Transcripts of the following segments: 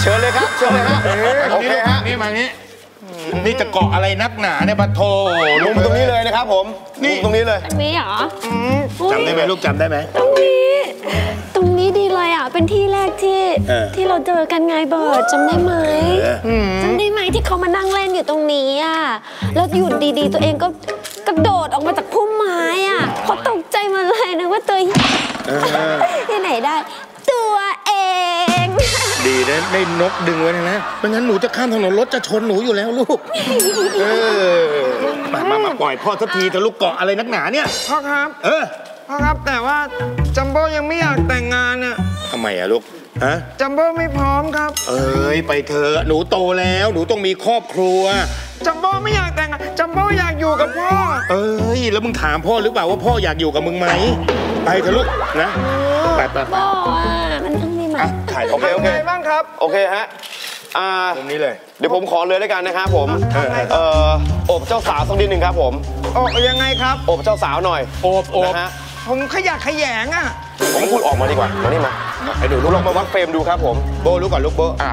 เชิญเลยครับเชิญเลยฮะโอเคฮะนี่มานี้นี่จะเกาะอะไรนักหนาเนี่ยปะโทมุมตรงนี้เลยนะครับผมนี่มุมตรงนี้เลยตรงนี้เหรออุ๊ยจำได้ไหมลูกจำได้ไหมตรงนี้ ตรงนี้ดีเลยอะเป็นที่แรกที่เออที่เราเจอกันไงเบิร์ดจำได้ไหมจำได้ไหมที่เขามานั่งเล่นอยู่ตรงนี้อะแล้วอยู่ดีๆ ตัวเองก็กระโดดออกมาจากพุ่มไม้อะเขาตกใจหมาเลยนึกว่าตัว ได้นกดึงไว้นะไม่งั้นหนูจะข้ามถนนรถจะชนหนูอยู่แล้วลูก เออมามามาปล่อยพ่อสักทีเถอะลูกเกาะอะไรนักหนาเนี่ย พ่อครับ เออ พ่อครับแต่ว่าจัมโบ้ยังไม่อยากแต่งงานอะทำไมอะลูก ฮะ จัมโบ้ไม่พร้อมครับ เอ้ยไปเถอะหนูโตแล้ว หนูต้องมีครอบครัว จัมโบ้ไม่อยากแต่งงานจัมโบ้อยากอยู่กับพ่อ เอ้ยแล้วมึงถามพ่อหรือเปล่าว่าพ่ออยากอยู่กับมึงไหม ไปเถอะลูกนะ ไปไปไปบอ ถ่ายโอเคโอเคทำไงบ้างครับ โอเคฮะอ่าตรงนี้เลย เดี๋ยวผมขอเลยด้วยกันนะครับผมเออเอ่ออบเจ้าสาวสักนิดหนึ่งครับผม โอ้ยังไงครับ อบเจ้าสาวหน่อย โอบโอบนะฮะ ผมขยะแขยงอะ ผมพูดออกมาดีกว่ามานี่มาไอ้หนูลองมาวัดเฟรมดูครับผมโบรู้ก่อนลูกโบอะ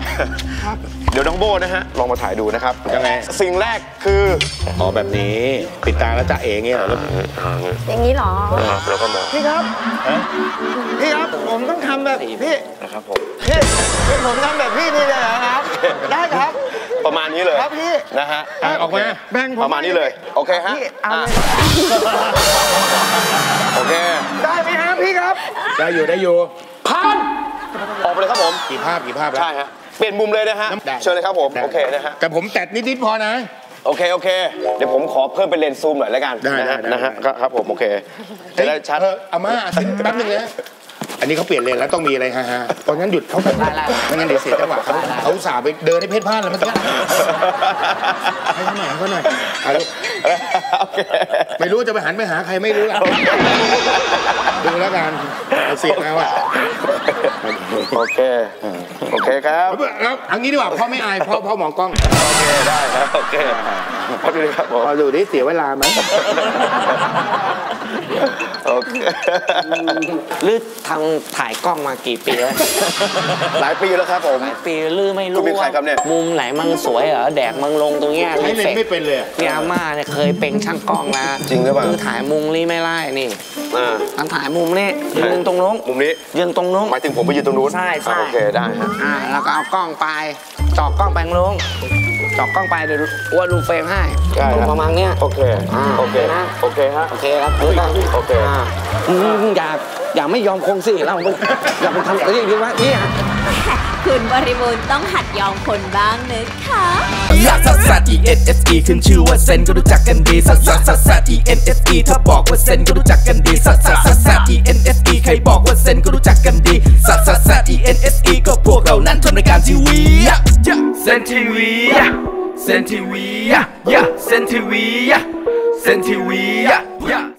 เดี๋ยวน้องโบนะฮะลองมาถ่ายดูนะครับยังไง สิ่งแรกคืออ๋อแบบนี้ปิดตาแล้วจะเองเงี้ยเหรอลูกอย่างนี้เหรอแล้วก็มองพี่ครับพี่ครับผมต้องทำแบบพี่นะครับผมพี่พี่ผมทำแบบพี่นี่เลยเหรอครับได้ครับประมาณนี้เลยครับพี่นะฮะอะออกมาแบ่งผมประมาณนี้เลย โอเคฮะ พี่เอาอะเลยโอเค ได้ไหมฮะพี่ครับ ได้อยู่ได้อยู่ผ่านออกไปเลยครับผมกี่ภาพกี่ภาพแล้วใช่ฮะเปลี่ยนมุมเลยนะฮะได้เชิญเลยครับผมได้โอเคนะฮะแต่ผมแตะนิดๆพอนะโอเคโอเค เดี๋ยวผมขอเพิ่มเป็นเลนส์ซูมหน่อยแล้วกันได้นะฮะได้ได้นะฮะครับครับผมโอเคจะได้ชัดเอออาม่าสิ้นแป๊บนึงนะ อันนี้เขาเปลี่ยนเลนแล้วต้องมีอะไรฮะฮะเพราะงั้นหยุดเขาได้ไม่งั้นเดี๋ยวเสียจังหวะเขาเขาอุตสาห์ไปเดินให้เพชรพลาดแล้วเมื่อกี้ให้เขาหน่อยให้เขาหน่อยเอาลูกโอเคไม่รู้จะไปหันไปหาใครไม่รู้ล่ะดูแล้วกันเอาเสียงมาว่ะโอเค โอเคครับแล้วเอันนี้ดีกว่าพ่อไม่อายพ่อพ่อมองกล้อง โอเค ได้ครับ โอเค พอดีครับผมพอดูดิเสียเวลาไหมโอเคลือทำถ่ายกล้องมากี่ปีแล้วหลายปีแล้วครับผมหลายปีลือไม่คุรู้ณเป็นใครครับเนี่ยมุมไหนมันสวยเหรอแดกมันลงตรงเนี้ยใช้เลนส์ไม่เป็นเลยอะเนี่ยอาม่าเนี่ยเคยเป็นช่างกล้องมาจริงหรือเปล่าคือถ่ายมุมนี้ไม่ไล่นี่อ่าอันถ่ายมุมนี้ยืนตรงนู้นมุมนี้ยืนตรงนู้นหมายถึงผมไปยืนตรงนู้นใช่ใช่อ่าโอเคได้ฮะอ่าแล้วก็เอากล้องไปจอกกล้องไปลง จอกกล้องไปเดี๋ยวอ้วนดูเฟรมให้ได้ครับประมาณเนี้ยโอเคอ่าโอเคนะโอเคฮะโอเคครับดูกันโอเคาอืมอย่าอย่าไม่ยอมคงสิเราอย่าไปทำอะไรอย่างนี้วะเนี่ยคุณบริบูรณ์ต้องหัดยอมคนบ้างนะคะลักซัสซัส E N S E ขึ้นชื่อว่าเซนก็รู้จักกันดีซัสซัสซัสซัส E N S E ถ้าบอกว่าเซนก็รู้จักกันดีซัสซัสซัสซัส E N S E ใครบอกว่าเซนก็รู้จักกันดีซัสซัสซัส E N S E ก็พวกเรานั้นทำรายการทีวี เซนทีวีเ